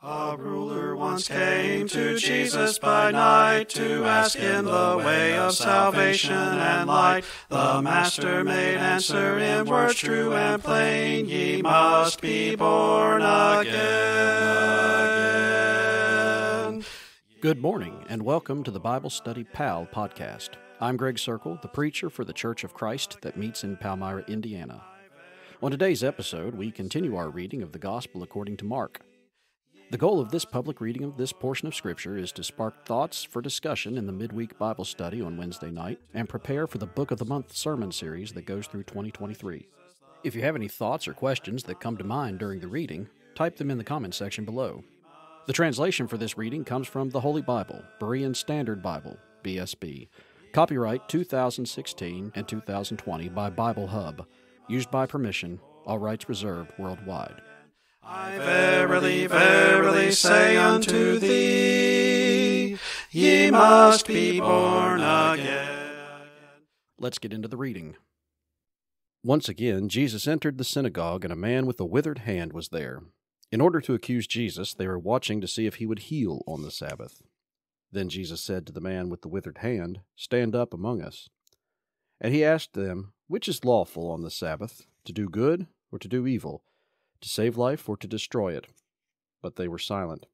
A ruler once came to Jesus by night to ask him the way of salvation and light. The Master made answer in words true and plain, Ye must be born again. Good morning, and welcome to the Bible Study Pal podcast. I'm Greg Circle, the preacher for the Church of Christ that meets in Palmyra, Indiana. On today's episode, we continue our reading of the Gospel according to Mark. The goal of this public reading of this portion of Scripture is to spark thoughts for discussion in the midweek Bible study on Wednesday night and prepare for the Book of the Month sermon series that goes through 2023. If you have any thoughts or questions that come to mind during the reading, type them in the comment section below. The translation for this reading comes from the Holy Bible, Berean Standard Bible, BSB. Copyright 2016 and 2020 by Bible Hub. Used by permission, all rights reserved worldwide. I verily, verily say unto thee, ye must be born again. Let's get into the reading. Once again, Jesus entered the synagogue, and a man with a withered hand was there. In order to accuse Jesus, they were watching to see if he would heal on the Sabbath. Then Jesus said to the man with the withered hand, Stand up among us. And he asked them, Which is lawful on the Sabbath, to do good or to do evil? To save life or to destroy it. But they were silent.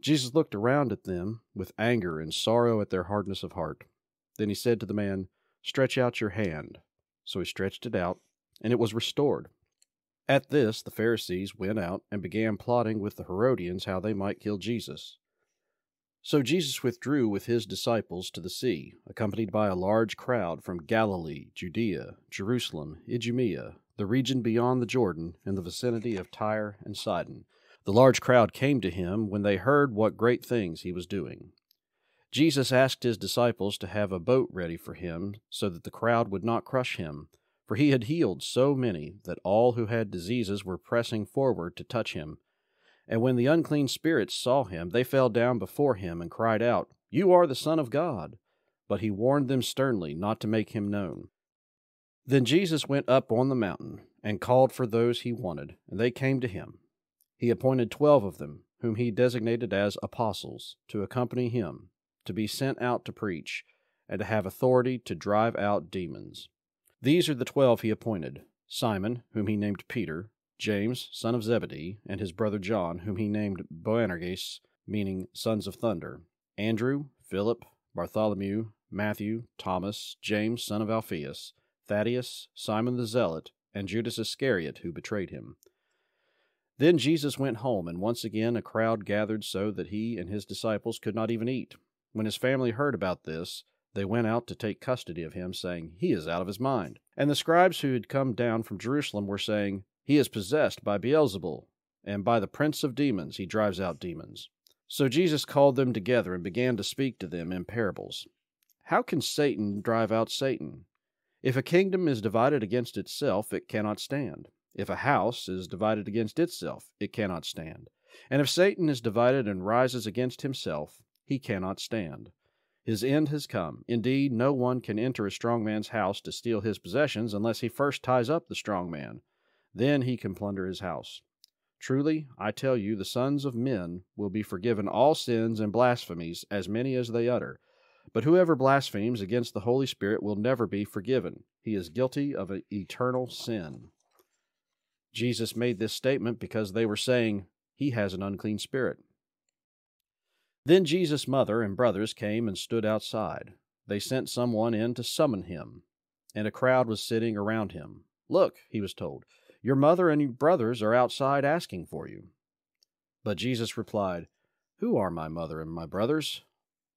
Jesus looked around at them with anger and sorrow at their hardness of heart. Then he said to the man, Stretch out your hand. So he stretched it out, and it was restored. At this, the Pharisees went out and began plotting with the Herodians how they might kill Jesus. So Jesus withdrew with his disciples to the sea, accompanied by a large crowd from Galilee, Judea, Jerusalem, Idumea, the region beyond the Jordan, in the vicinity of Tyre and Sidon. The large crowd came to him when they heard what great things he was doing. Jesus asked his disciples to have a boat ready for him, so that the crowd would not crush him, for he had healed so many that all who had diseases were pressing forward to touch him. And when the unclean spirits saw him, they fell down before him and cried out, You are the Son of God. But he warned them sternly not to make him known. Then Jesus went up on the mountain and called for those he wanted, and they came to him. He appointed twelve of them, whom he designated as apostles, to accompany him, to be sent out to preach, and to have authority to drive out demons. These are the twelve he appointed Simon, whom he named Peter, James, son of Zebedee, and his brother John, whom he named Boanerges, meaning sons of thunder, Andrew, Philip, Bartholomew, Matthew, Thomas, James, son of Alphaeus, Thaddeus, Simon the Zealot, and Judas Iscariot, who betrayed him. Then Jesus went home, and once again a crowd gathered so that he and his disciples could not even eat. When his family heard about this, they went out to take custody of him, saying, He is out of his mind. And the scribes who had come down from Jerusalem were saying, He is possessed by Beelzebul, and by the prince of demons he drives out demons. So Jesus called them together and began to speak to them in parables. How can Satan drive out Satan? If a kingdom is divided against itself, it cannot stand. If a house is divided against itself, it cannot stand. And if Satan is divided and rises against himself, he cannot stand. His end has come. Indeed, no one can enter a strong man's house to steal his possessions unless he first ties up the strong man. Then he can plunder his house. Truly, I tell you, the sons of men will be forgiven all sins and blasphemies, as many as they utter. But whoever blasphemes against the Holy Spirit will never be forgiven. He is guilty of an eternal sin. Jesus made this statement because they were saying, He has an unclean spirit. Then Jesus' mother and brothers came and stood outside. They sent someone in to summon him, and a crowd was sitting around him. Look, he was told, your mother and your brothers are outside asking for you. But Jesus replied, Who are my mother and my brothers?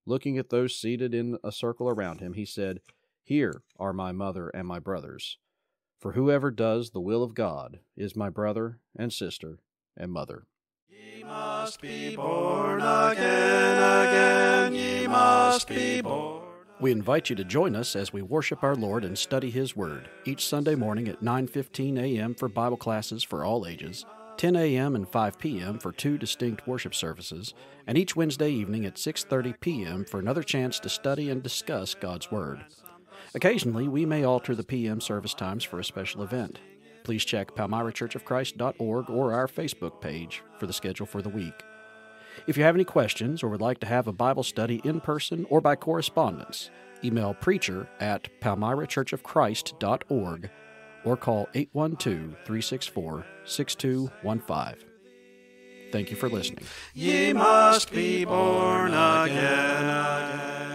Looking at those seated in a circle around him, he said, Here are my mother and my brothers. For whoever does the will of God is my brother and sister and mother. Ye must be born again, again, ye must be born. We invite you to join us as we worship our Lord and study His Word each Sunday morning at 9:15 a.m. for Bible classes for all ages 10 a.m. and 5 p.m. for two distinct worship services, and each Wednesday evening at 6:30 p.m. for another chance to study and discuss God's Word. Occasionally, we may alter the p.m. service times for a special event. Please check palmyrachurchofchrist.org or our Facebook page for the schedule for the week. If you have any questions or would like to have a Bible study in person or by correspondence, email preacher at palmyrachurchofchrist.org or call 812 364 6215. Thank you for listening. Ye must be born again. again.